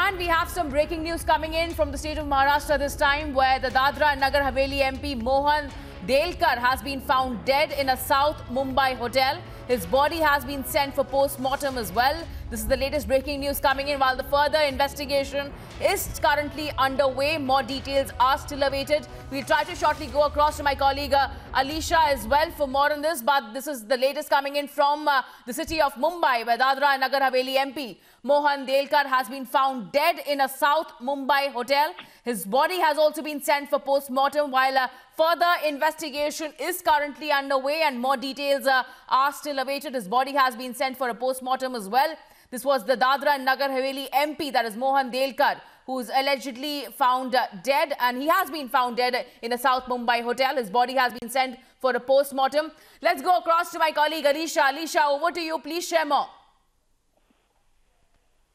And we have some breaking news coming in from the state of Maharashtra this time, where the Dadra and Nagar Haveli MP Mohan Delkar has been found dead in a South Mumbai hotel. His body has been sent for post-mortem as well. This is the latest breaking news coming in while the further investigation is currently underway. More details are still awaited. We'll try to shortly go across to my colleague uh, Alicia as well for more on this. But this is the latest coming in from uh, the city of Mumbai where Dadra and Nagar Haveli MP Mohan Delkar has been found dead in a South Mumbai hotel. His body has also been sent for post-mortem while a further investigation is currently underway and more details uh, are still awaited. His body has been sent for a post-mortem as well. This was the Dadra and Nagar Haveli MP, that is Mohan Delkar, who is allegedly found uh, dead and he has been found dead in a South Mumbai hotel. His body has been sent for a post-mortem. Let's go across to my colleague Alicia. Alicia, over to you. Please share more.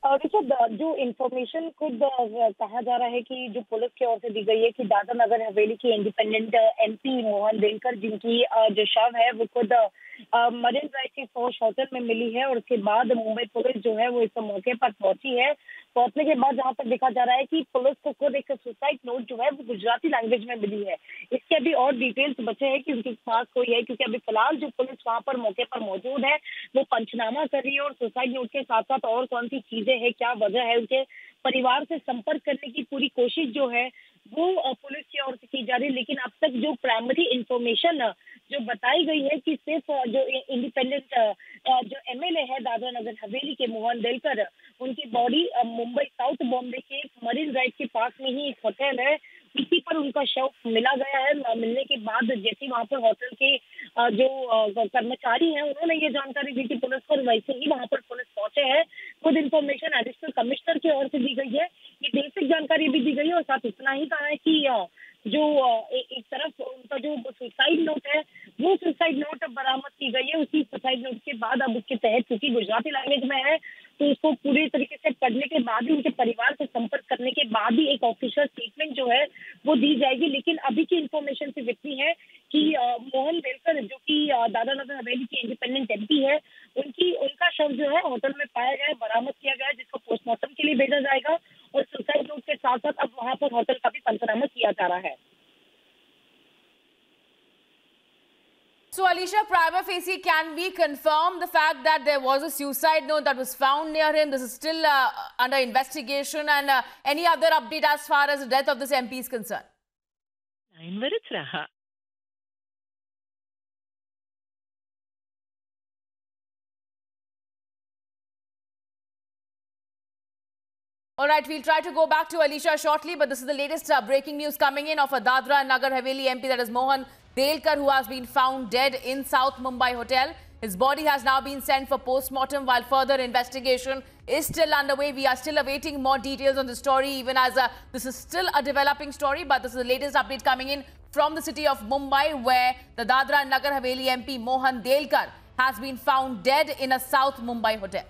Rishabh जो information खुद कहा जा रहा है कि जो police की ओर से दी गई है कि दादा नगर हवेली की इंडिपेंडेंट एमपी मोहन देलकर जिनकी जो शव है, वो खुद मरीन ड्राइव की फोर्स होटल में मिली है और उसके बाद मुंबई पुलिस जो है वो इस मौके पर पहुँची है। पहुँचने के बाद जहाँ तक देखा जा रहा है कि पुलिस को खुद एक सुसाइड नोट जो है वो गुजराती लैंग्वेज में मिली है। इसके अभी और डिटेल्स बचे हैं कि उनके पास कोई है, क्योंकि अभी फ़िलहाल जो पुलिस वहाँ पर मौके पर मौजूद है, वो पंचनामा कर रही है और सुसाइड नोट के साथ साथ और कौन सी चीज़ें हैं, क्या वजह है उनके परिवार से संपर्क करने की पूरी कोशिश जो है वो पुलिस की ओर से की जा रही है, लेकिन अब तक जो प्राइमरी इंफॉर्मेशन जो बताई गई है कि सिर्फ़ जो इंडिपेंडेंट जो एमएलए है दादरा नगर हवेली के मोहन देलकर, उनकी बॉडी मुंबई साउथ बॉम्बे के मरीन ड्राइव के पास में ही एक होटल है इसी पर उनका शव मिला गया है मिलने के बाद जैसे वहाँ पर होटल के जो कर्मचारी हैं, उन्होंने ये जानकारी दी थी पुलिस को वैसे ही वहाँ पर पुलिस पहुँचे हैं। खुद इन्फॉर्मेशन एडिशनल कमिश्नर की ओर से दी गई है ये बेसिक जानकारी भी दी गई है और साथ इतना ही कहा है कि जो एक तरफ़ उनका जो सुसाइड नोट है, वो सुसाइड नोट बरामद की गई है। उसी सुसाइड नोट के बाद अब उसके तहत क्योंकि गुजराती लैंग्वेज में है तो उसको पूरी तरीके से पढ़ने के बाद ही उनके परिवार से संपर्क करने के बाद ही एक ऑफिशियल स्टेटमेंट जो है, वो दी जाएगी। लेकिन अभी की इन्फॉर्मेशन से व्यक्ति है कि मोहन वेलकर जो कि दादा नगर हवेली के इंडिपेंडेंट एमपी है, उनकी, उनका शव जो है होटल में पाया गया बरामद किया गया जिसको पोस्टमार्टम के लिए भेजा जाएगा और सुसाइड नोट के साथ साथ अब वहाँ पर होटल का भी पंचनामा किया जा रहा है So, Alicia, prima facie, can we confirm the fact that there was a suicide note that was found near him? This is still uh, under investigation. And uh, any other update as far as the death of this MP is concerned? All right, we'll try to go back to Alicia shortly, but this is the latest uh, breaking news coming in of a Dadra and Nagar Haveli MP, that is Mohan Delkar, who has been found dead in South Mumbai Hotel. His body has now been sent for post-mortem while further investigation is still underway. We are still awaiting more details on the story, even as uh, this is still a developing story, but this is the latest update coming in from the city of Mumbai, where the Dadra and Nagar Haveli MP, Mohan Delkar, has been found dead in a South Mumbai hotel.